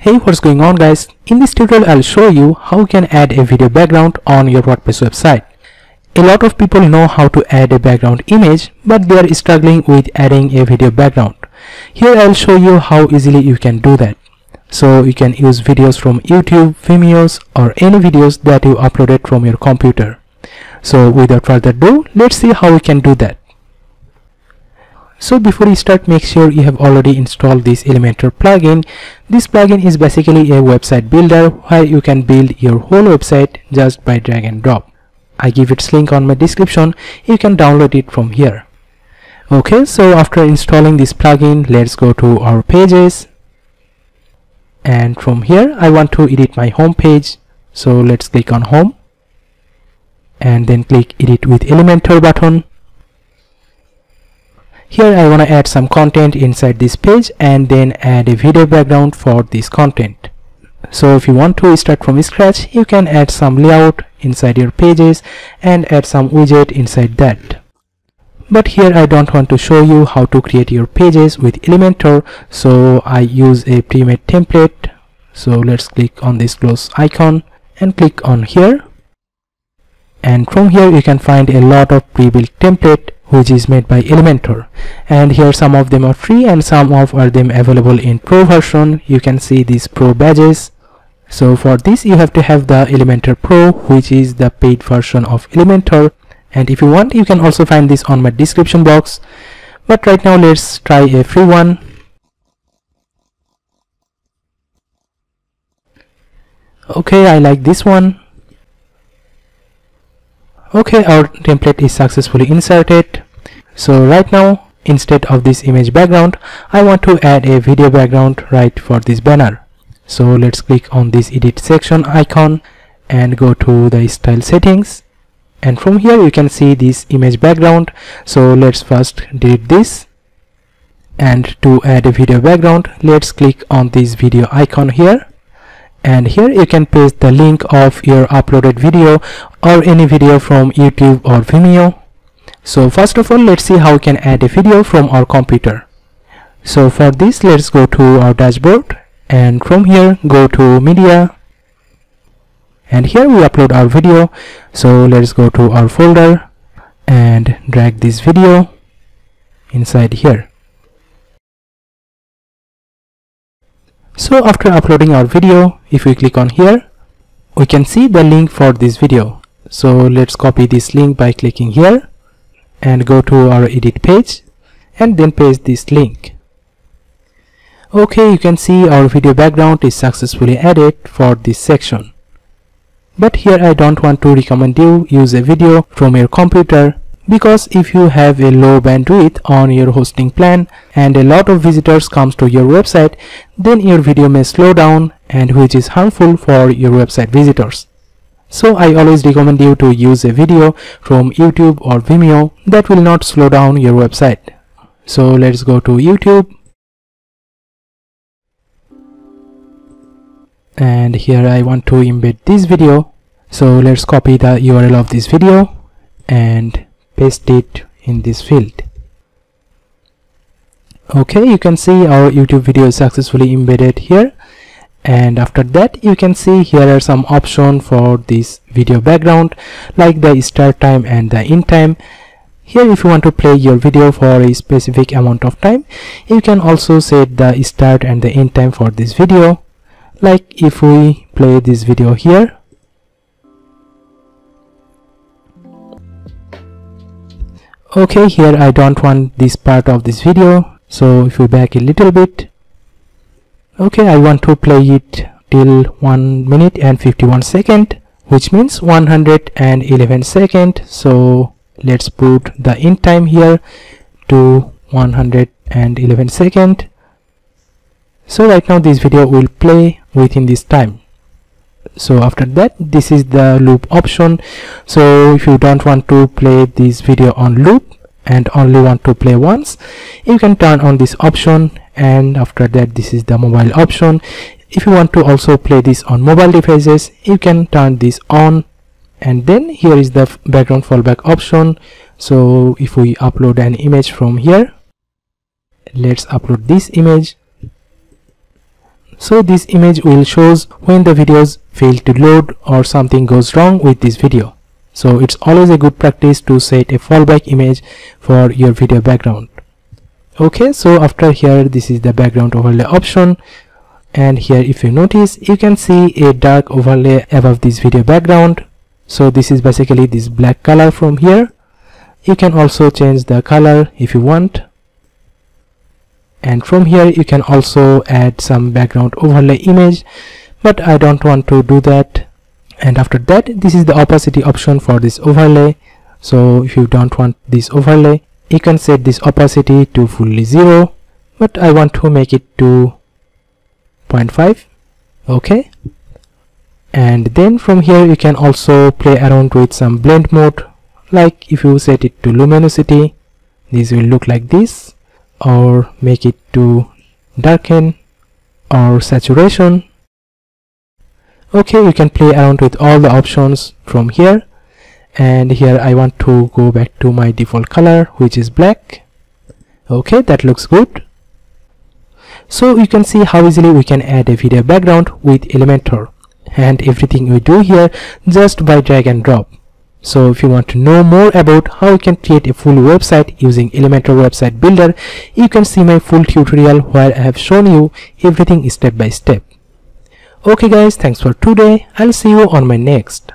Hey what's going on guys? In this tutorial I'll show you how you can add a video background on your WordPress website. A lot of people know how to add a background image but they are struggling with adding a video background. Here I'll show you how easily you can do that. So you can use videos from YouTube Vimeos or any videos that you uploaded from your computer. So without further ado let's see how we can do that so before you start make sure you have already installed this Elementor plugin. This plugin is basically a website builder where you can build your whole website just by drag and drop. I give its link on my description. You can download it from here. Okay so after installing this plugin let's go to our pages. And from here I want to edit my home page. So let's click on home. And then click edit with Elementor button here I want to add some content inside this page and then add a video background for this content. So if you want to start from scratch, you can add some layout inside your pages and add some widget inside that. But here I don't want to show you how to create your pages with Elementor, so I use a pre-made template. So let's click on this close icon and click on here. And from here you can find a lot of pre-built template which is made by Elementor. And here some of them are free and some of are them available in pro version. You can see these pro badges. So for this you have to have the Elementor Pro which is the paid version of Elementor. And if you want you can also find this on my description box. But right now let's try a free one. Okay I like this one. Okay our template is successfully inserted so right now instead of this image background I want to add a video background right for this banner. So let's click on this edit section icon and go to the style settings. And from here you can see this image background. So let's first delete this. And to add a video background let's click on this video icon here. And here you can paste the link of your uploaded video or any video from YouTube or Vimeo so first of all let's see how we can add a video from our computer. So for this let's go to our dashboard. And from here go to media. And here we upload our video. So let's go to our folder and drag this video inside here. So after uploading our video if we click on here we can see the link for this video. So let's copy this link by clicking here and go to our edit page and then paste this link. Okay you can see our video background is successfully added for this section. But here I don't want to recommend you use a video from your computer because if you have a low bandwidth on your hosting plan and a lot of visitors comes to your website then your video may slow down and which is harmful for your website visitors so I always recommend you to use a video from YouTube or Vimeo that will not slow down your website. So let's go to YouTube. And here I want to embed this video. So let's copy the URL of this video and paste it in this field. Okay you can see our YouTube video is successfully embedded here and after that you can see here are some options for this video background like the start time and the end time. Here if you want to play your video for a specific amount of time you can also set the start and the end time for this video. Like if we play this video here. Okay here I don't want this part of this video so if we back a little bit okay I want to play it till 1 minute and 51 second which means 111 second. So let's put the end time here to 111 second. So right now this video will play within this time. So after that this is the loop option. So if you don't want to play this video on loop and only want to play once you can turn on this option and after that this is the mobile option. If you want to also play this on mobile devices you can turn this on. And then here is the background fallback option. So if we upload an image from here let's upload this image. So this image will shows when the videos fail to load or something goes wrong with this video. So it's always a good practice to set a fallback image for your video background okay so after here this is the background overlay option. And here if you notice you can see a dark overlay above this video background. So this is basically this black color from here. You can also change the color if you want. And from here you can also add some background overlay image. But I don't want to do that. And after that this is the opacity option for this overlay. So if you don't want this overlay you can set this opacity to fully zero but I want to make it to 0.5 okay? And then from here you can also play around with some blend mode like if you set it to luminosity this will look like this or make it to darken or saturation. Okay you can play around with all the options from here and here I want to go back to my default color which is black. Okay that looks good. So you can see how easily we can add a video background with Elementor. And everything we do here just by drag and drop. So if you want to know more about how you can create a full website using Elementor website builder you can see my full tutorial where I have shown you everything step by step. Okay guys thanks for today. I'll see you on my next